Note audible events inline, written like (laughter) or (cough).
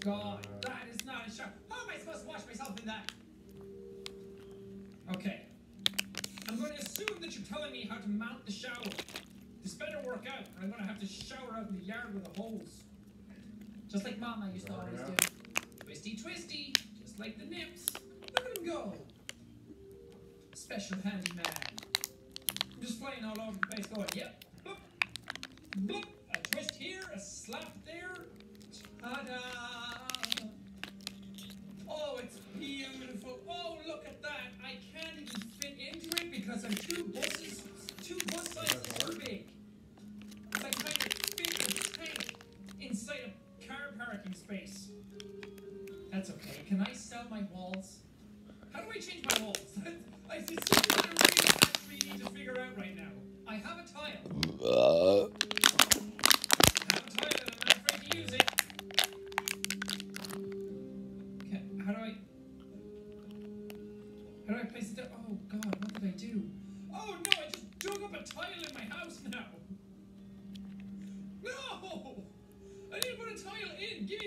God, that is not a shower. How am I supposed to wash myself in that? Okay. I'm going to assume that you're telling me how to mount the shower. This better work out, or I'm going to have to shower out in the yard with the hose. Just like Mama used to oh, always do. Twisty, twisty, just like the nymphs. Look at him go. Special handyman. Just playing all over the place going, yep, Boop, boop. a twist here, a slap there. Ta-da! Beautiful. Oh, look at that. I can't even fit into it because I'm two buses, two bus sizes too big. It's like trying to fit a tank inside a car parking space. That's okay. Can I sell my walls? How do I change my walls? (laughs) I it's something I really actually need to figure out right now. I have a tile. Uh, I place it down? Oh god, what did I do? Oh no, I just dug up a tile in my house now! No! I didn't put a tile in! Give me